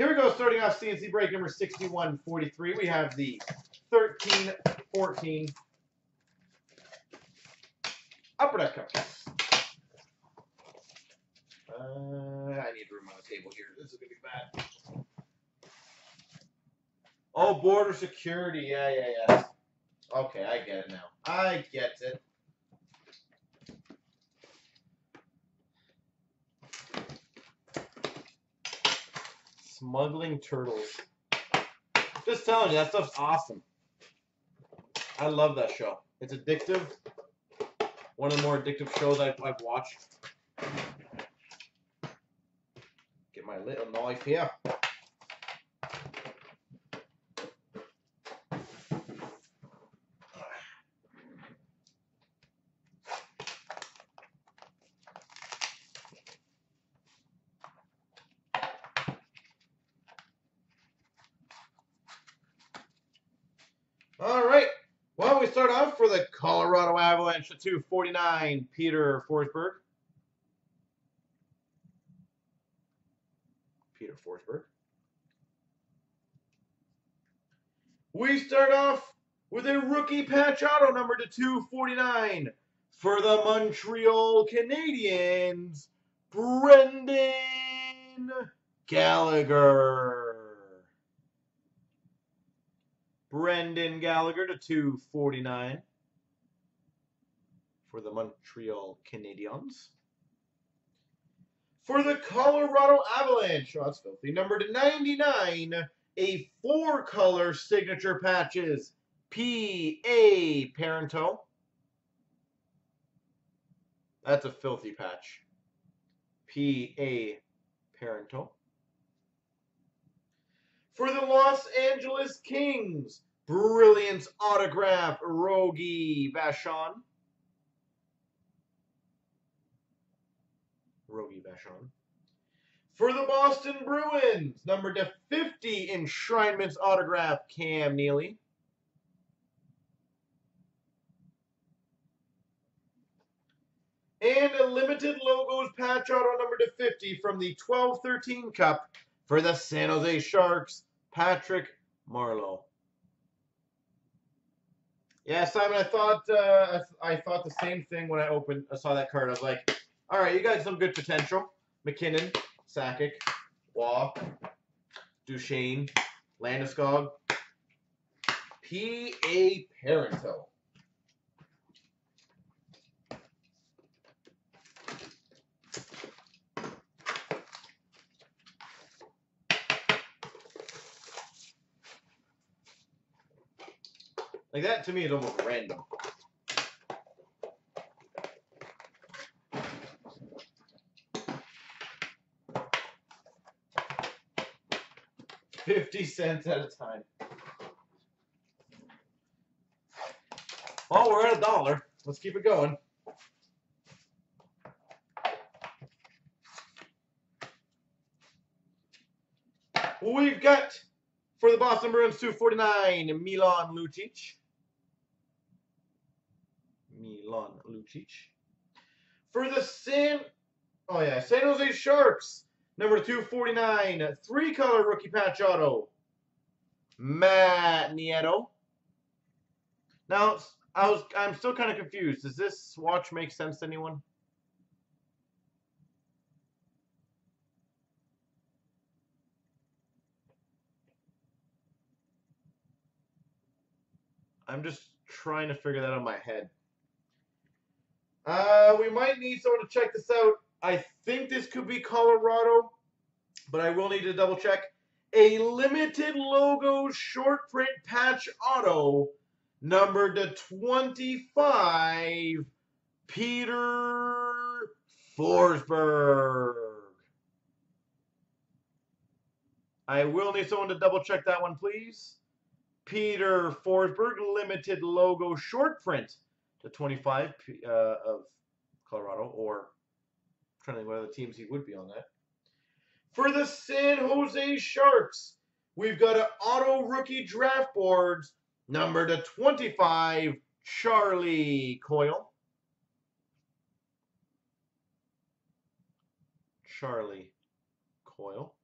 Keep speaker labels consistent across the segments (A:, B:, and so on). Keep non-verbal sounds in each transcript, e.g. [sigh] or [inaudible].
A: Here we go, starting off CNC break number 6143. We have the 1314 Upper Deck Cups. Uh, I need room on the table here. This is going to be bad. Oh, border security. Yeah, yeah, yeah. Okay, I get it now. I get it. Smuggling turtles. Just telling you, that stuff's awesome. I love that show. It's addictive. One of the more addictive shows I've, I've watched. Get my little knife here. All right. Well, we start off for the Colorado Avalanche, the 249, Peter Forsberg. Peter Forsberg. We start off with a rookie patch auto number to 249 for the Montreal Canadiens, Brendan Gallagher. Brendan Gallagher to 249 for the Montreal Canadiens. For the Colorado Avalanche, oh, that's filthy, number to 99, a four-color signature patches, P.A. Parenteau. That's a filthy patch. P.A. Parenteau. For the Los Angeles Kings, Brilliance Autograph, Rogie Vachon. Rogie Vachon. For the Boston Bruins, number to 50 Enshrinements Autograph, Cam Neely. And a limited logos patch auto number to 50 from the 12-13 Cup for the San Jose Sharks, Patrick Marleau. Yeah, Simon, I thought uh, I, thought the same thing when I opened, I saw that card. I was like, all right, you got some good potential. MacKinnon, Sakic, Waugh, Duchene, Landeskog, P.A. Parenteau. Like that to me is almost random. Fifty cents at a time. Well, we're at a dollar. Let's keep it going. We've got for the Boston Bruins 249 Milan Lucic. Milan Lucic. For the San, oh yeah, San Jose Sharks, number 249, three-color rookie patch auto, Matt Nieto. Now, I was, I'm still kind of confused. Does this watch make sense to anyone? I'm just trying to figure that out in my head. Uh, we might need someone to check this out. I think this could be Colorado, but I will need to double check. A limited logo short print patch auto, number to 25, Peter Forsberg. I will need someone to double check that one, please. Peter Forsberg, limited logo short print to 25 uh, of Colorado, or trying to think what other teams he would be on that. For the San Jose Sharks, we've got an auto rookie draft boards, number to 25, Charlie Coyle. Charlie Coyle.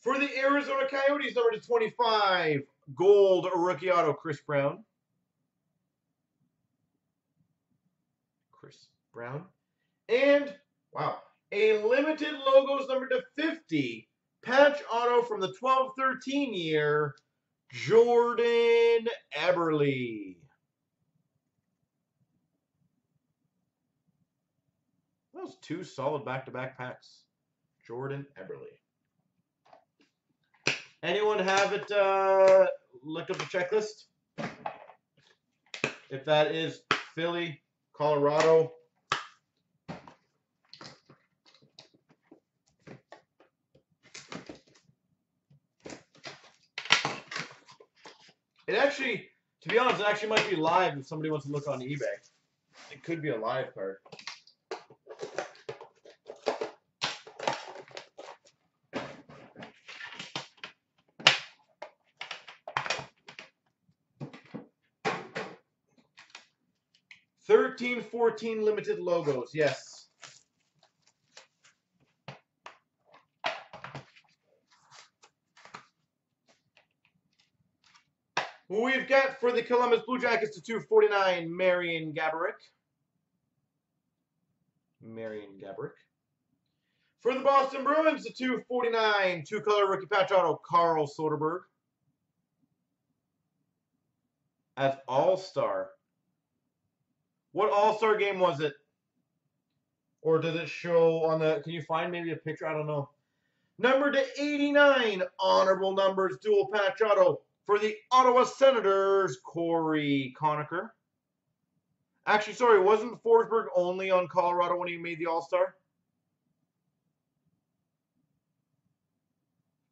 A: For the Arizona Coyotes, number to 25, gold rookie auto, Chris Brown. Chris Brown. And, wow, a limited logos number to 50, patch auto from the 12-13 year, Jordan Eberle. Those two solid back-to-back packs. Jordan Eberle. Anyone have it uh, look up the checklist? If that is Philly, Colorado. It actually, to be honest, it actually might be live if somebody wants to look on eBay. It could be a live card. Thirteen, fourteen limited logos. Yes. We've got for the Columbus Blue Jackets to 249, Marian Gaborik. Marian Gaborik. For the Boston Bruins, the 249, two-color rookie patch auto, Carl Soderberg. As All-Star. What All-Star game was it? Or does it show on the... Can you find maybe a picture? I don't know. Number to 89, honorable numbers, dual patch auto, for the Ottawa Senators, Cory Conacher. Actually, sorry, wasn't Forsberg only on Colorado when he made the All-Star?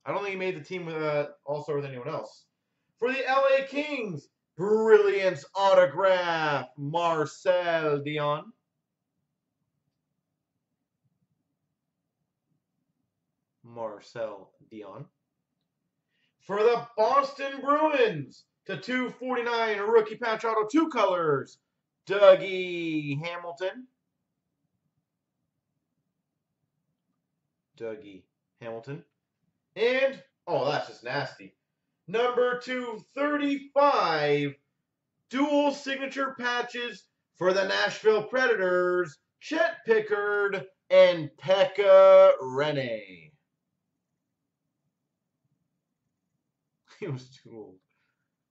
A: I don't think he made the team with uh, All-Star with anyone else. For the LA Kings, Brilliance autograph, Marcel Dionne. Marcel Dionne. For the Boston Bruins, to 249, rookie patch auto, two colors, Dougie Hamilton. Dougie Hamilton. And, oh, that's just nasty. Number 235, dual signature patches for the Nashville Predators, Chet Pickard and Pekka Rinne. [laughs] He was too old.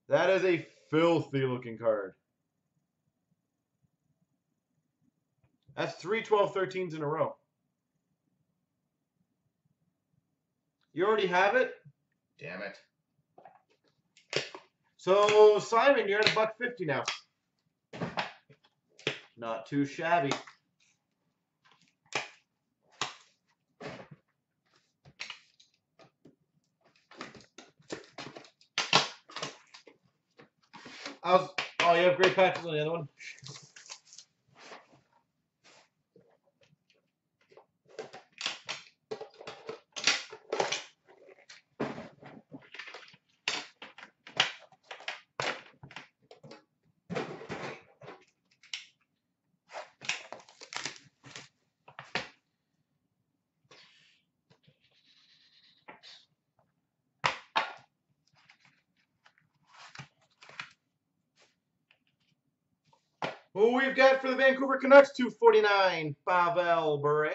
A: That is a filthy looking card. That's three 12 13s in a row. You already have it? Damn it. So, Simon, you're at a buck 50 now. Not too shabby. I was, oh, you have great patches on the other one? Who we've got for the Vancouver Canucks, 249, Pavel Bure.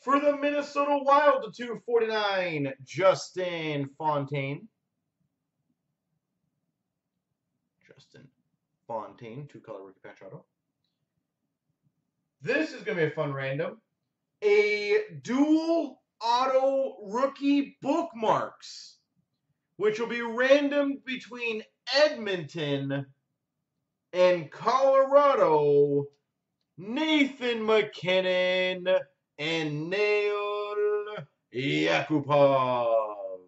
A: For the Minnesota Wild, to 249, Justin Fontaine. Justin Fontaine, two-color rookie patch auto. This is going to be a fun random. A dual auto rookie bookmarks, which will be random between Edmonton and Colorado, Nathan MacKinnon and Nail Yakupov.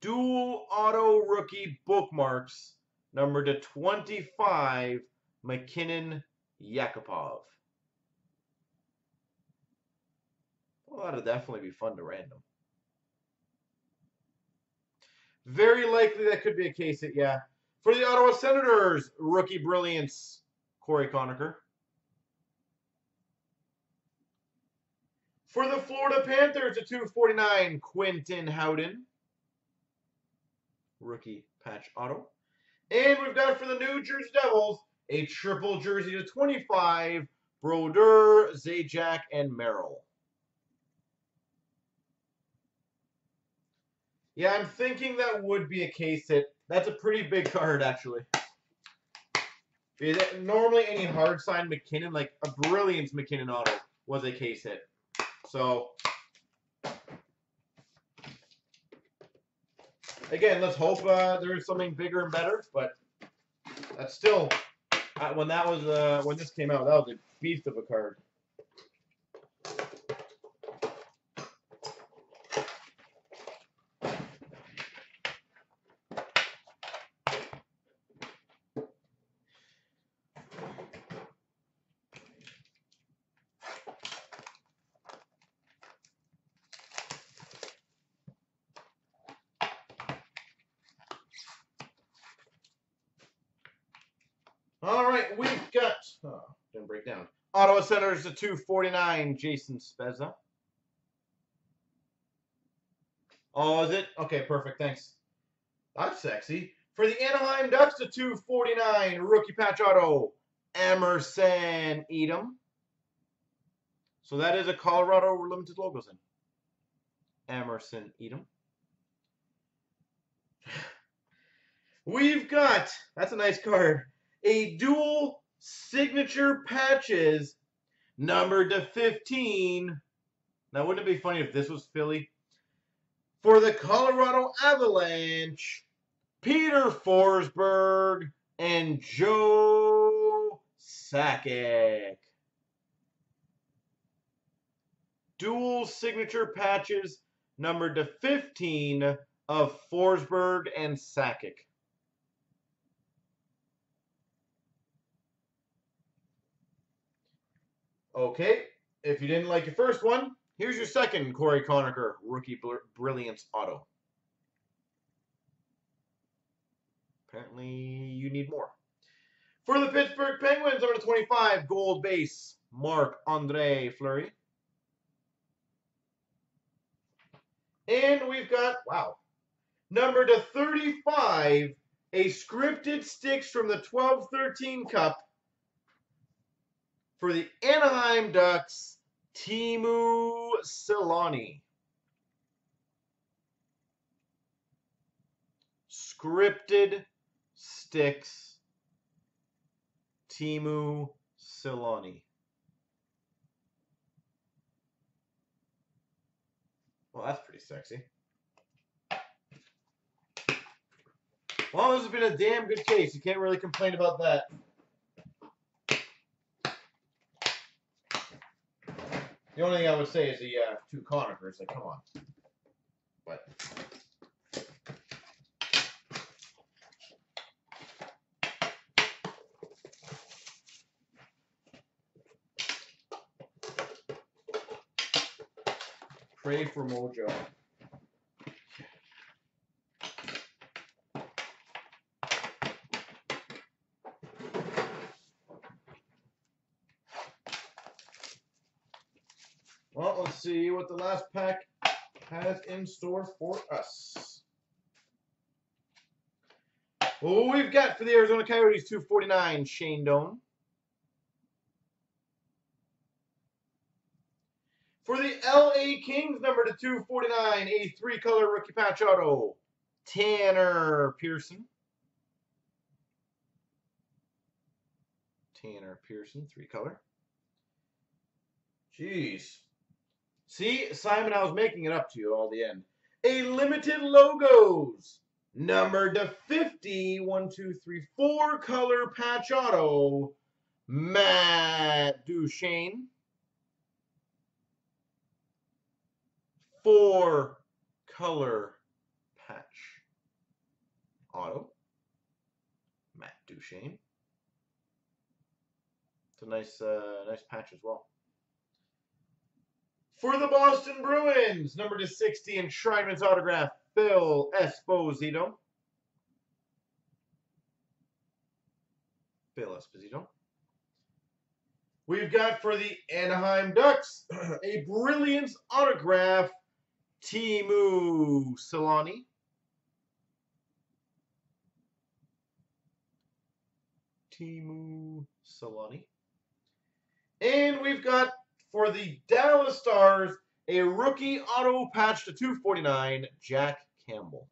A: Dual auto rookie bookmarks, number to 25, MacKinnon Yakupov. Well, that'll definitely be fun to random. Very likely that could be a case that, yeah. For the Ottawa Senators, rookie brilliance, Cory Conacher. For the Florida Panthers, a 249, Quinton Howden. Rookie patch auto. And we've got for the New Jersey Devils, a triple jersey to 25, Brodeur, Zajac, and Merrill. Yeah, I'm thinking that would be a case hit. That's a pretty big card, actually. Normally, any hard sign MacKinnon, like a Brilliance MacKinnon auto, was a case hit. So, again, let's hope uh, there's something bigger and better. But that's still, uh, when that was uh, when this came out, that was a beast of a card. All right, we've got, oh, didn't break down. Ottawa Senators to 249, Jason Spezza. Oh, is it? Okay, perfect, thanks. That's sexy. For the Anaheim Ducks to 249, rookie patch auto, Emerson Etem. So that is a Colorado limited logos in. Emerson Etem. [sighs] We've got, that's a nice card a dual signature patches numbered to 15. Now, wouldn't it be funny if this was Philly? For the Colorado Avalanche, Peter Forsberg and Joe Sakic. Dual signature patches numbered to 15 of Forsberg and Sakic. Okay, if you didn't like your first one, here's your second Cory Conacher Rookie Brilliance Auto. Apparently, you need more. For the Pittsburgh Penguins, number 25, gold base, Marc-Andre Fleury. And we've got, wow, number to 35, a scripted sticks from the 12-13 Cup, for the Anaheim Ducks, Teemu Selanne. Scripted sticks, Teemu Selanne. Well, that's pretty sexy. Well, this has been a damn good case. You can't really complain about that. The only thing I would say is the uh, two Conachers. Like, come on. But. Pray for Mojo. Well, let's see what the last pack has in store for us. Oh, we've got for the Arizona Coyotes 249, Shane Doan. For the LA Kings, number to 249, a three-color rookie patch auto, Tanner Pearson. Tanner Pearson, three-color. Jeez. See, Simon, I was making it up to you all the end. A limited logos. Number to 50, one, two, three, four color patch auto. Matt Duchene. Four color patch auto. Matt Duchene. It's a nice, uh, nice patch as well. For the Boston Bruins, number to 60, enshrinement's autograph, Phil Esposito. Phil Esposito. We've got for the Anaheim Ducks [clears throat] a Brilliance autograph, Teemu Selanne. Teemu Selanne. And we've got for the Dallas Stars a rookie auto patch to 249, Jack Campbell.